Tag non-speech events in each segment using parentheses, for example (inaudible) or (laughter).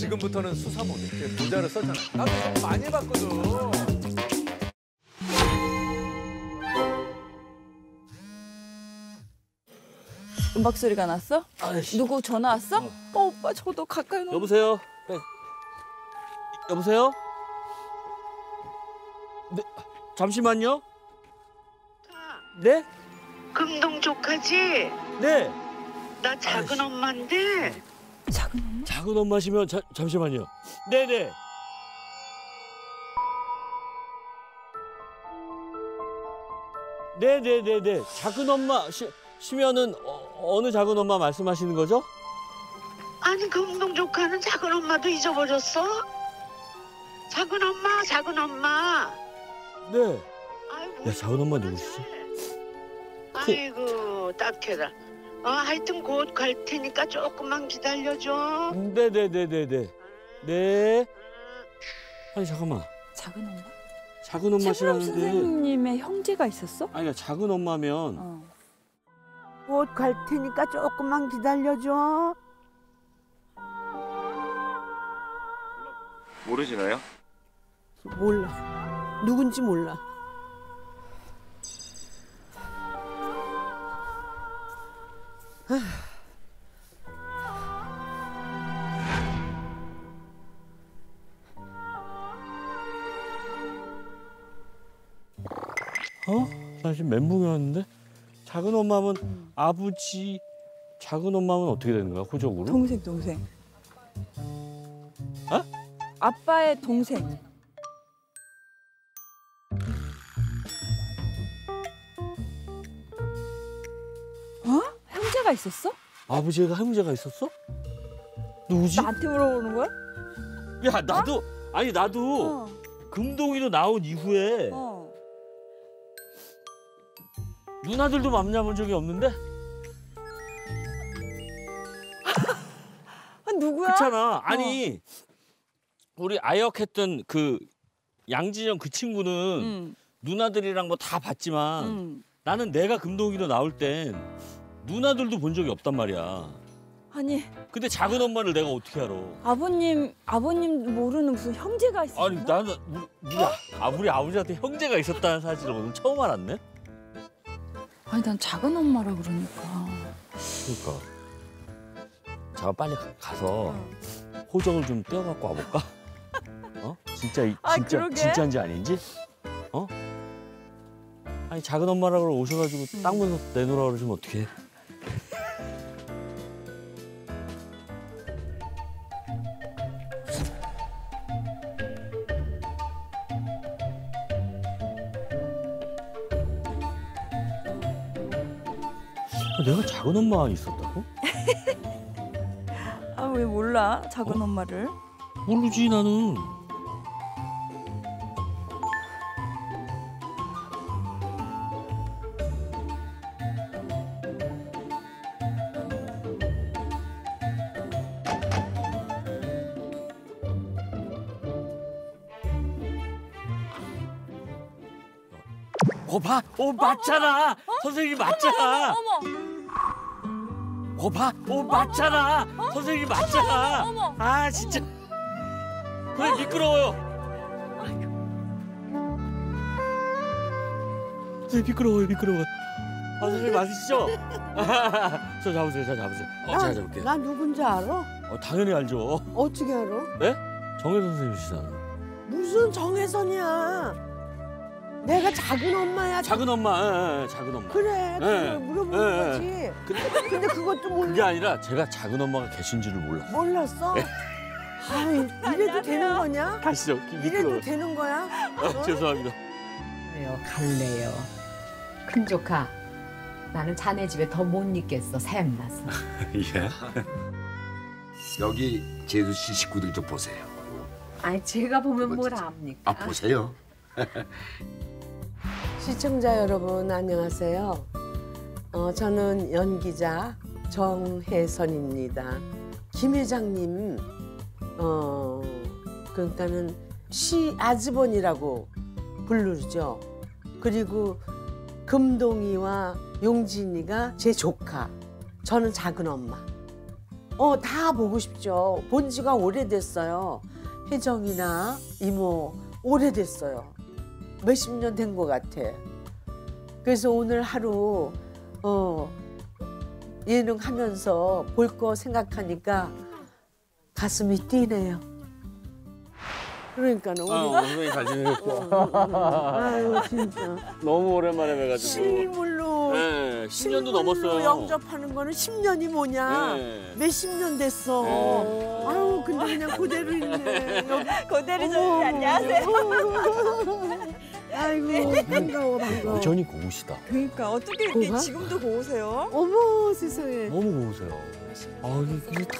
지금부터는 수사 모드. 이제 모자를 썼잖아. 나도 이거 많이 봤거든. 음악 소리가 났어? 아이씨. 누구 전화 왔어? 어, 오빠 저도 가까이 놓. 여보세요? 네. 여보세요? 네, 잠시만요. 네? 금동 조카지? 네. 나 작은 아이씨. 엄마인데 작은 엄마? 작은 엄마시면 자, 잠시만요. 네네. 네네네네. 작은 엄마 시, 시면은 어, 어느 작은 엄마 말씀하시는 거죠? 아니 금동 조카는 작은 엄마도 잊어버렸어? 작은 엄마 작은 엄마 네. 아이고 야, 작은 엄마 누구시지? 아이고 딱해라 어, 하여튼 곧 갈 테니까 조금만 기다려줘 네네네네네. 네. 아니 잠깐만. 작은 엄마? 작은 최불암 엄마시라는데. 선생님의 형제가 있었어? 아니 그러니까 작은 엄마면 어. 곧 갈 테니까 조금만 기다려줘 모르시나요? 몰라. 누군지 몰라. 어? 나 지금 멘붕이 왔는데 작은 엄마면 아버지 작은 엄마면 어떻게 되는 거야 호적으로? 동생 동생. 어? 아빠의 동생. 형제가 있었어? 아버지가 형제가 있었어? 누구지? 나한테 물어보는 거야? 야 나도 아니 나도 어. 금동이로 나온 이후에 어. 누나들도 만나본 적이 없는데 아, 누구야? 그렇잖아 아니 우리 아역했던 그 양진영 그 친구는 응. 누나들이랑 뭐 다 봤지만 응. 나는 내가 금동이로 나올 땐 누나들도 본 적이 없단 말이야 아니 근데 작은 엄마를 내가 어떻게 알아 아버님 아버님 모르는 무슨 형제가 있었나? 아니 나는 우리, 우리, 아, 아, 우리 아버지한테 형제가 있었다는 사실을 오늘 처음 알았네. 아니 난 작은 엄마라 그러니까. 그러니까. 잠깐 빨리 가- 가서 호적을 좀 떼어갖고 와볼까? (laughs) 어? 진짜 이- 아, 진짜 그러게. 진짜인지 아닌지? 어? 아니 작은 엄마라고 오셔가지고 음. 딱 문서 내놓으라 그러시면 어떡해? 내가 작은 엄마 있었다고? (laughs) 아 왜 몰라 어? 작은 엄마를? 모르지 나는. 거 봐, 어 맞잖아. 선생님 맞잖아. 어머 거 봐, 어 맞잖아. 선생님 맞잖아. 어머, 어머. 아 진짜. 그래 미끄러워요. 선생님 미끄러워요, 미끄러워요. 아 선생님 맞으시죠? (laughs) 저 잡으세요, 저 잡으세요. 어, 제가 잡을게요. 나 누군지 알아? 어, 당연히 알죠. 어떻게 알아? 네? 정혜 선생님이시잖아. 무슨 정혜선이야. 내가 작은 엄마야. 작은 엄마, 예, 예, 작은 엄마. 그래, 그걸 네. 물어보는 네, 거지. 근데 근데 그것도 몰라. 그게 아니라 제가 작은 엄마가 계신 줄을 몰랐어요. 몰랐어? 아이, 이래도 되는 거냐? 가시죠. 이래도 미끄러워요. 되는 거야? 아, 죄송합니다. 그래요, 갈래요. 큰 조카, 나는 자네 집에 더 못 있겠어. 샘났어. (laughs) 예. 여기 제수 씨 식구들 좀 보세요. 아니 제가 보면 뭘 압니까? 아 보세요. (laughs) 시청자 여러분 안녕하세요. 어, 저는 연기자 정혜선입니다. 김 회장님, 어, 그러니까는 시 아즈본이라고 부르죠. 그리고 금동이와 용진이가 제 조카, 저는 작은 엄마. 어, 다 보고 싶죠. 본 지가 오래됐어요. 혜정이나 이모 오래됐어요. 몇십 년 된 것 같아. 그래서 오늘 하루 어, 예능 하면서 볼 거 생각하니까 가슴이 뛰네요. 그러니까 너무 (laughs) 어, 선생님 잘 지내셨고. 아유 진짜 너무 오랜만에 뵈가지고. 실물로 네, 10년도 실물로 넘었어요. 영접하는 거는 10년이 뭐냐? 네. 몇십 년 됐어. 네. 아유 근데 그냥 그대로 있네. 여기 고대리 좀 안녕하세요. (laughs) 아이고 반가워 반가워. 여전히 고우시다. 그러니까 어떻게 뭐가? 지금도 고우세요? 어머 세상에. 너무 고우세요. 아, 이게 다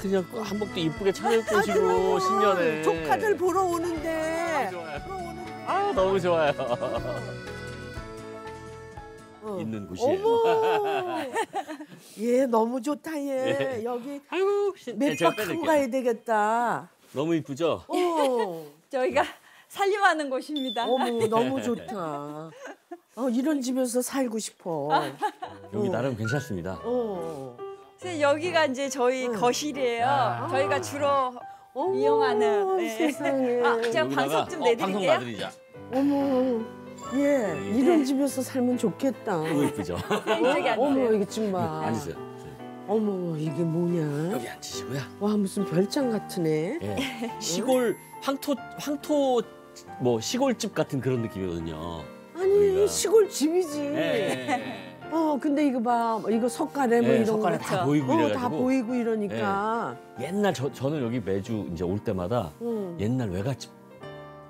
그냥 한복도 이쁘게 차려입고 오시고, 신년에. 조카들 보러 오는데. 좋아요. 보러 오는데. 아, 너무 좋아요. 어. 있는 곳이에요. 어머. 얘 너무 좋다 얘. 예. 여기 아이고, 신- 네, 몇 제가 박 빼드릴게요. 하고 가야 되겠다. 너무 이쁘죠? 어. (laughs) 저희가 살림하는 곳입니다. 어머 (laughs) 너무 좋다. 어, 이런 집에서 살고 싶어. 여기 어. 나름 괜찮습니다. 어. 선생님, 여기가 이제 저희 응. 거실이에요. 아. 저희가 주로 어머, 이용하는, 네. 세상에. 아, 제가 방석 좀 어, 방석 내드릴게요. 놔드리자. 어머. 예, 이런 집에서 살면 좋겠다. 너무 이쁘죠? 이쪽에 앉으세요. 어머, 이게 좀 봐. 앉으세요. 어머, 이게 뭐냐? 여기 앉으시고요. 와, 무슨 별장 같으네. 예. 시골 황토 황토 뭐 시골집 같은 그런 느낌이거든요. 아니, 여기가. 시골 집이지. 예. 어, 근데 이거 봐. 이거 석가래 뭐 예, 이런 석가래 거. 다 보이고 어. 다 보이고 이러니까. 옛날 저 저는 여기 매주 이제 올 때마다 응, 옛날 외갓집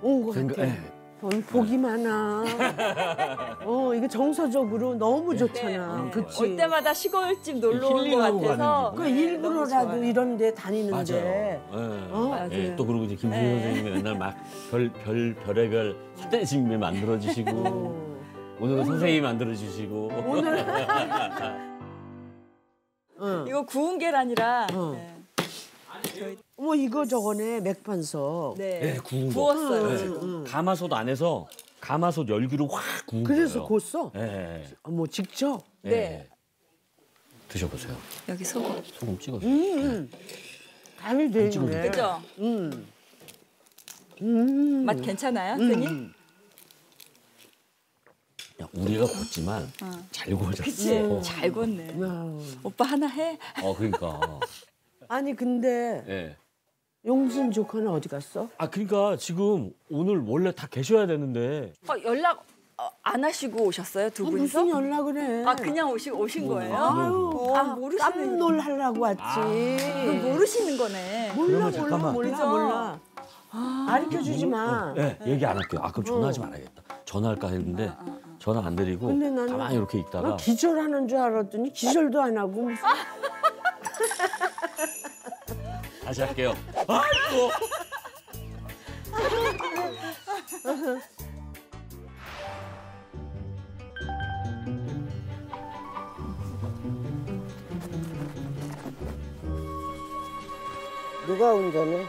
온것 생각. 같아. 예. 어, 복이 많아. (laughs) 어, 이게 정서적으로 너무 좋잖아. 네. 그치? 올 때마다 시골집 놀러 온것 힐링하고 같아서. 가는 그 네, 일부러라도. 이런 데 맞아요. 다니는데. 예. 어? 맞아요. 예, 또 그리고 이제 김수현 네. 선생님이 맨날 막 별 별 별의별 사대집에 만들어 주시고 어. 오늘은 선생님이 만들어 주시고 오늘. 응. (laughs) 이거 구운 계란이라. 어. 네. 저희, 어머 이거 저거네 맥반석. 네. 예, 구운 거. 구웠어요. 지금. 응. 가마솥 안에서 가마솥 열기로 확 구운 그래서 거예요. 구웠어? 예, 예. 어머 직접. 예. 네. 드셔보세요. 여기 소금. 소금 찍어서. 음. 간이 돼 있네. 그죠? 음. 음. 맛 괜찮아요, 선생님? 음. 야, 우리가 굽지만 어. 잘 구워졌어. 그치? 잘 구웠네. 야. 오빠 하나 해? 어, 그러니까. (laughs) 아니 근데 예. 용순 조카는 어디 갔어? 아, 그러니까 지금 오늘 원래 다 계셔야 되는데 어, 연락 어, 안 하시고 오셨어요, 두 아, 분이서? 무슨 연락을 해? 아, 그냥 오시, 오신 거예요? 아유, 어, 아, 모르시는- 깜놀 하려고 왔지. 그럼 모르시는 거네. 몰라 그러면 몰라 잠깐만. 몰라? 몰라. 가르쳐 주지 마. 예, 얘기 안 할게요. 아, 그럼 전화하지 말아야겠다. 전화할까 했는데 전화 안 드리고 근데 나는 가만히 이렇게 나 있다가 기절하는 줄 알았더니 기절도 안 하고 무슨 다시 할게요. 아이고. 누가 운전해?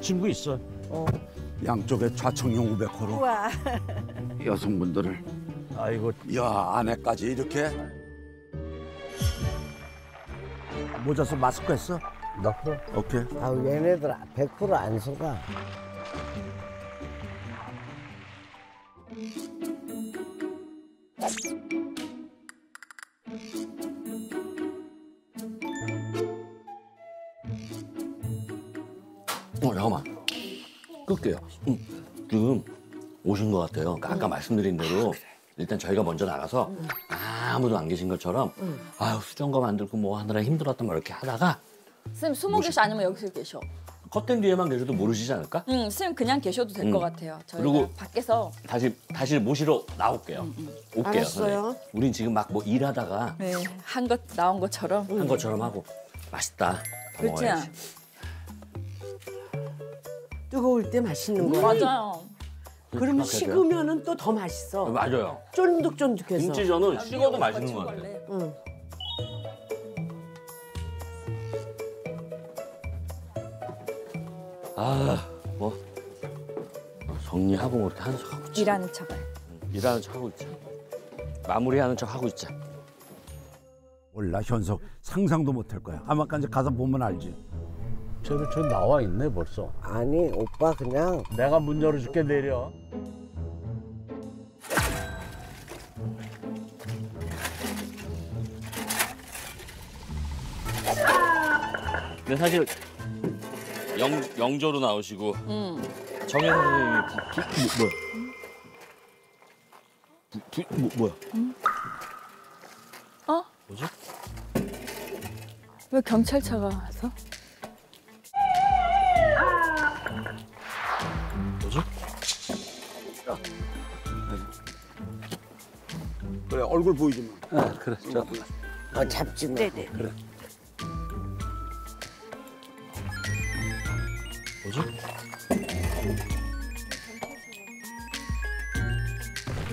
친구 있어. 양쪽에 좌청용 500호로 우와. 여성분들을 아이고 야 안에까지 이렇게 모자 써 마스크 했어? 나 그래 오케이 아, 얘네들 100%안 속아. 어 잠깐만 끌게요. 응. 지금 오신 것 같아요. 그러니까 아까 말씀드린 대로 일단 저희가 먼저 나가서 아무도 안 계신 것처럼 아유 수정거 만들고 뭐 하느라 힘들었다 뭐 이렇게 하다가 선생님 숨어 계셔 아니면 여기서 계셔? 커튼 뒤에만 계셔도 모르시지 않을까? 응, 선생님 그냥 계셔도 될 음. 것 같아요. 저희가 그리고- 밖에서 다시 다시 모시러 나올게요. 올게요. 알았어요. 선생님. 우린 지금 막 뭐 일하다가 네, 한 것 나온 것처럼 한 것처럼 하고 맛있다. 더 그렇지 먹어야지. 뜨거울 때 맛있는 거야. 맞아요. 그러면 생각해야 돼요. 식으면은 또 더 맛있어. 맞아요. 쫀득쫀득해서. 김치전은 식어도 맛있는 것 같아요. 응. 아, 뭐 어, 정리하고 뭐 이렇게 하는 척 하고 있자. 일하는 척을. 일하는 척 하고 있자. 마무리하는 척 하고 있자. 몰라 현석 상상도 못 할 거야. 아마까지 가서 보면 알지. 저기 저 나와 있네 벌써. 아니 오빠 그냥 내가 문 열어줄게 내려. 근데 사실 영 영조로 나오시고 음. 정현 선생님이 부, 부, 뭐, 뭐야? 부, 부, 뭐, 뭐야? 어? 뭐지? 왜 경찰차가 와서? 뭐지? 그래 얼굴 보이지 마. 그래 저. 아 잡지 마. 네네. 그래. 뭐지?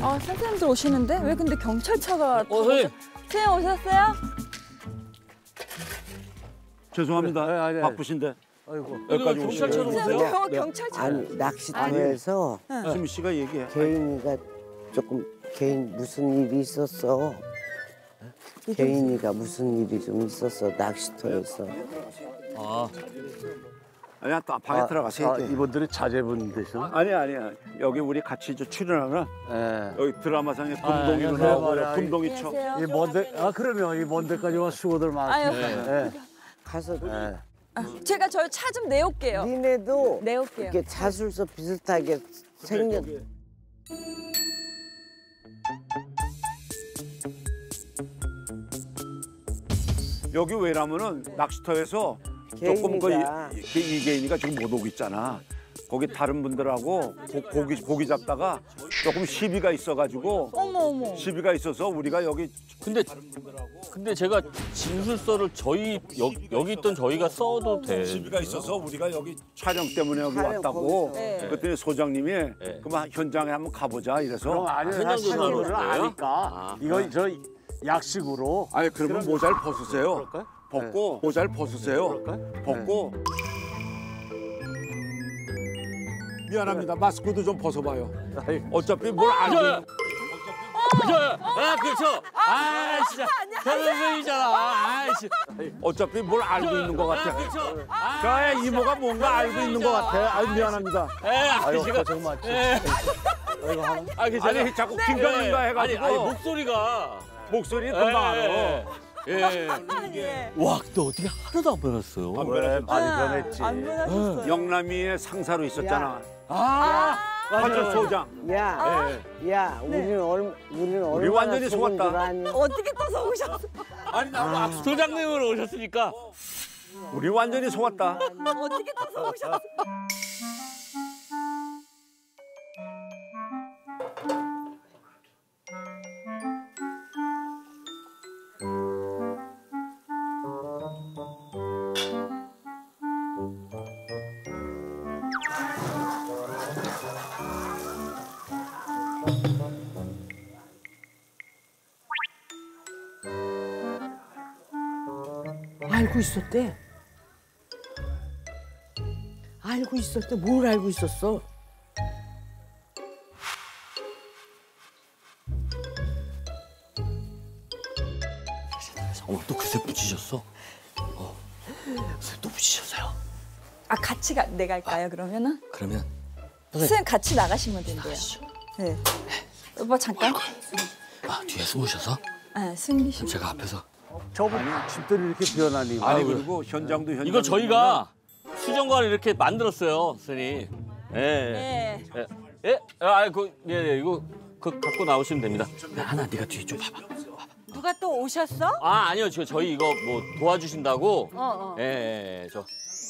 아 선생님들 오시는데 왜 근데 경찰차가? 어, 선생님. 선생님 오셨어요? 죄송합니다. 그래, 아니, 아니. 바쁘신데 아이고. 여기까지 경찰차로 오세요? 경- 경찰차. 아니 낚시터에서 수미 씨가 얘기해. 개인이가 조금 개인 무슨 일이 있었어. 개인이가 무슨 일이 좀 있었어 낚시터에서. 아, 아니야 또 방에 들어가서 얘기해. 이분들이 자제분 되시나? 아니 아니야 여기 우리 같이 저 출연하는 예. 여기 드라마상에 아, 금동이로 안녕하세요. 나오고 말이야. 금동이청. 안녕하세요. 이 먼데 아 그러면 이 먼데까지 와 수고들 많으시네. 아유. 예. 가서 아, 제가 저 차 좀 내올게요. 니네도 내올게요. 이렇게 자술서 비슷하게 생겼. 여기 왜냐면은 낚시터에서 조금 그. 이- 그 이계인이가 지금 못 오고 있잖아. 거기 다른 분들하고 고, 고기 고기 잡다가 조금 시비가 있어가지고 어머 어머. 시비가 있어서 우리가 여기 근데 근데 제가 진술서를 저희 여, 여기 있던 저희가 써도 돼. 시비가 있어서 우리가 여기 촬영 때문에 여기 촬영 왔다고. 거기서. 네. 그랬더니 소장님이 그만 현장에 한번 가보자 이래서. 아니 현장 조사를 사실을 했어요? 아니까 아, 이거 저 약식으로 아니 그러면 모자를 벗으세요. 벗고 모자를 벗으세요. 벗고. 미안합니다. 마스크도 좀 벗어봐요. 어차피 뭘 알고. 아, 그렇죠. 아, 진짜. 현 선생님이잖아. 아, 씨. 어차피 뭘 알고 있는 것 아, 같아. 그렇죠. 저의 이모가 뭔가 알고 있는 것 같아. 아유 미안합니다. 에, 아, 제가 정말 에. 아, 그 아니 자꾸 긴장인가 예, 해가지고 아니, 아니 목소리가 목소리 금방 알아. 예. 예. (laughs) 예. 와, 근데 어떻게 하나도 안 변했어요. 안왜 변했어. 많이 아, 변했지. 안 변하셨어요. 영남이의 상사로 있었잖아. 아, 화천 소장. 야, 예. 야, 우리는 얼, 우리는 우리 얼마나 완전히 속았다. 줄 아니? 어떻게 떠서 오셨어? 아니 나 소장님으로 오셨으니까 우리 완전히 속았다. 어떻게 떠서 오셨어? 알고 있었대. 알고 있었대. 뭘 알고 있었어? 어머 또 그새 붙이셨어? 어, 그새 또 붙이셨어요? 아 같이 가, 내 갈까요 그러면은? 그러면 선생님 같이 나가시면 된대요. 가시죠. 네. 오빠 잠깐. 아 뒤에 숨으셔서 아 승기 씨. 제가 앞에서 저분 집들이 이렇게 변하니. 아니 그리고 현장도 현장. 이거 저희가 수정관을 이렇게 만들었어요, 선생님. 예. 예. 네. 예? 예? 아, 그, 예, 예, 이거 그 갖고 나오시면 됩니다. 야, 하나 네가 뒤에 좀 봐봐. 누가 또 오셨어? 아, 아니요, 저 저희 이거 뭐 도와주신다고. 어 어. 예, 예, 예, 저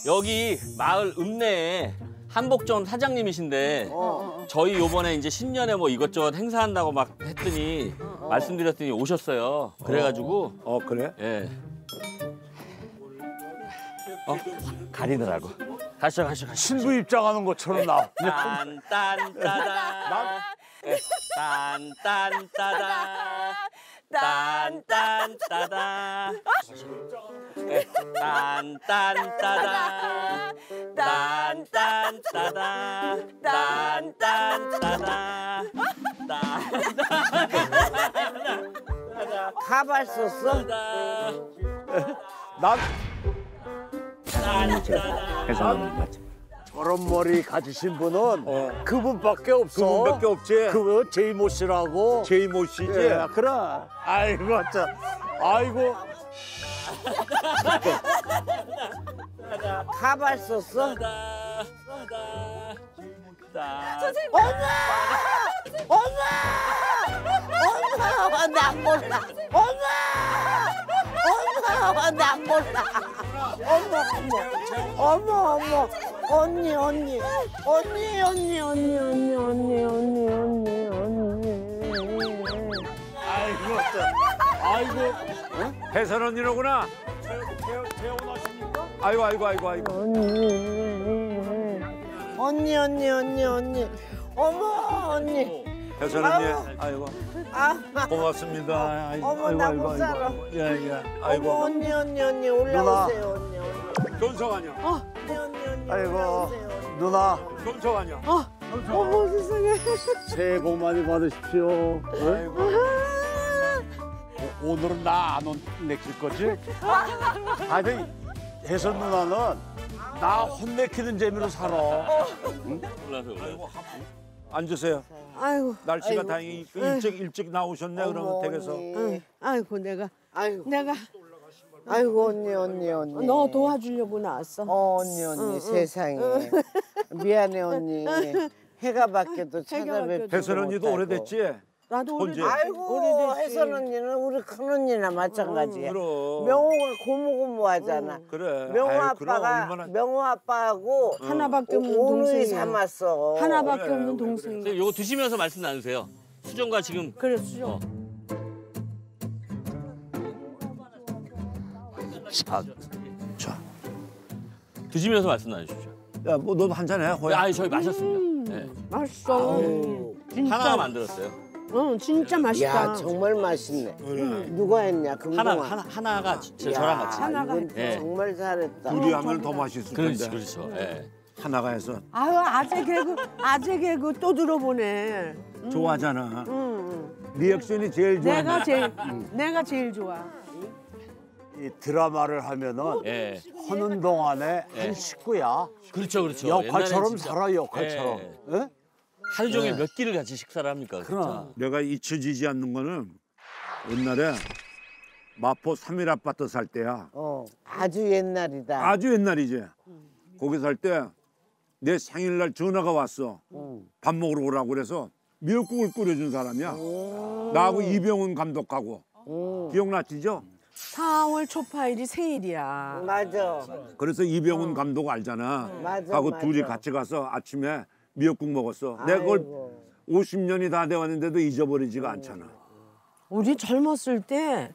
여기 마을 읍내에 한복점 사장님이신데 어, 저희 요번에 이제 신년에 뭐 이것저것 행사한다고 막 했더니 말씀드렸더니 오셨어요. 그래가지고 어 그래? 예. 어? 가리느라고. 가시죠, 가시죠, 가시죠. 신부 입장하는 것처럼 나. 딴딴따다. 딴딴따다. 딴딴따다. 딴딴따다. 딴딴따다. 딴딴따다. 딴딴따다. 가발 썼어? 난 해서 저런 머리 가지신 분은 어. 그분밖에 없어. 그분밖에 없지. 그 제이모 씨라고. 제이모 씨지. 예, 그래. 아이고 참. 아이고. 가발 썼어? 엄마! 엄마! 나 몰라. 엄마! 엄마! 나 몰라. 어머, 어머. 어머, 어머. 언니, 언니. 언니, 언니, 언니, 언니, 언니, 언니, 언니, 언니. 아이고 참. 아이고. 혜선 언니로구나. 아이고 아이고 아이고 아이고. 언니, 언니, 언니, 언니. 어머, 언니. 혜선 언니. 아이고 아, 고맙습니다. 아이고 어머, 아이고 나 아이고 못 살아. 아이고. 예 예. 어머, 아이고. 언니, 언니, 언니. 올라오세요, 언니, 언니. 존성하냐. 언니, 언니, 언니. 아이고 올라오세요. 누나 존성하냐. 어머, 세상에. 새해 복 많이 받으십시오. 아이고. 오늘은 나 안 혼내킬 거지? (laughs) 아니 혜선 누나는 나 혼내키는 재미로 살아. 앉으세요. 아이고. 날씨가 아이고. 다행히 일찍 일찍 나오셨네 그러면 댁에서. 언니. 응. 아이고 내가 아이고, 내가 아이고, 언니, 언니, 언니. 너 도와주려고 나왔어. 어, 언니, 언니, 세상에. 미안해, 언니. (laughs) 해가 밖에도 찾아뵙지 혜선 언니도 못하고. 오래됐지. 나도? 오래됐, 아이고. 혜선 언니는 우리 큰 언니나 마찬가지야. 그럼. 명호가 고무고무하잖아. 그래. 명호 아유, 아빠가 얼마나 명호 아빠하고 하나밖에 없는 동생이야. 삼았어. 하나밖에 그래, 없는 그래, 동생이야. 선생님 요거 드시면서 말씀 나누세요. 수정과 지금 그래 수정. 어. 자, 자, 드시면서 말씀 나누십시오. 야, 뭐 너도 한 잔 해. 호야. 아니 저희 마셨습니다. 네. 맛있어. 진짜. 하나가 만들었어요. 응, 진짜 맛있다. 야, 정말 맛있네. 누가 했냐, 금동아. 하나 하나 하나가 진짜 야, 저랑 같이. 하나가 이건 예. 정말 잘했다. 둘이 하면 더 맛있을 텐데. 그렇지 그렇죠. 예. 하나가 해서 아유 아재 개그 아재 개그 또 들어보네. 좋아하잖아. 응. 리액션이 제일 좋아. 내가 제일 내가 제일 좋아. 이 드라마를 하면은 예. 하는 동안에 예. 한 식구야. 그렇죠 그렇죠. 역할처럼 진짜 살아 역할처럼. 예. 예? 하루 종일 몇 끼를 같이 식사를 합니까? 그럼. 내가 잊혀지지 않는 거는 옛날에 마포 삼일 아파트 살 때야. 어, 아주 옛날이다. 아주 옛날이지. 거기 살 때 내 생일날 전화가 왔어. 밥 먹으러 오라고 그래서 미역국을 끓여준 사람이야. 나하고 이병훈 감독하고. 기억나시죠? 4월 초파일이 생일이야. 맞아. 그래서 이병훈 감독 알잖아. 맞아, 하고 맞아. 둘이 같이 가서 아침에 미역국 먹었어. 내가 그걸 아이고. 50년이 다 돼왔는데도 잊어버리지가 않잖아. 우리 젊었을 때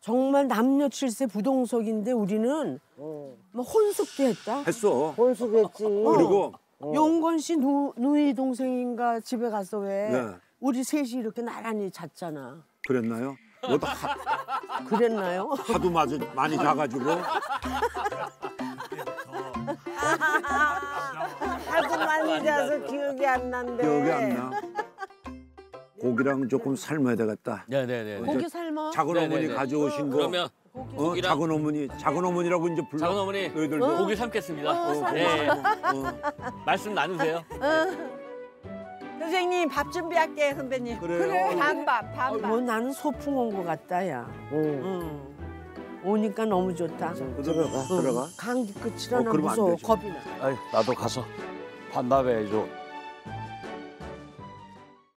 정말 남녀 칠세 부동석인데 우리는 어. 뭐 혼숙도 했다. 했어. 혼수겠지. 그리고 용건 씨 누, 누이 동생인가 집에 가서 왜 네. 우리 셋이 이렇게 나란히 잤잖아. 그랬나요? 너도 하, 그랬나요? 하도 맞아, 많이 자가지고 (laughs) 많이 자서 기억이 안 난대. 기억이 안 나. 고기랑 조금 삶아야 되겠다. 네네네. 고기 삶아. 작은 네네네. 어머니 가져오신 거. 그러면 어? 고기랑 작은 어머니, 작은 어머니라고 이제 불러. 작은 어머니 너희들 도. 고기 삶겠습니다. 어, 예. 어. 말씀 나누세요. 선생님 밥 준비할게 선배님. 그래요. 반밥 반밥. 뭐 나는 소풍 온 것 같다 야. 응. 응. 오니까 너무 좋다. 들어가, 들어가. 감기 끝이라 어, 나 그러면 안 무서워. 되죠. 겁이 나. 아이, 나도 가서 반납해 줘.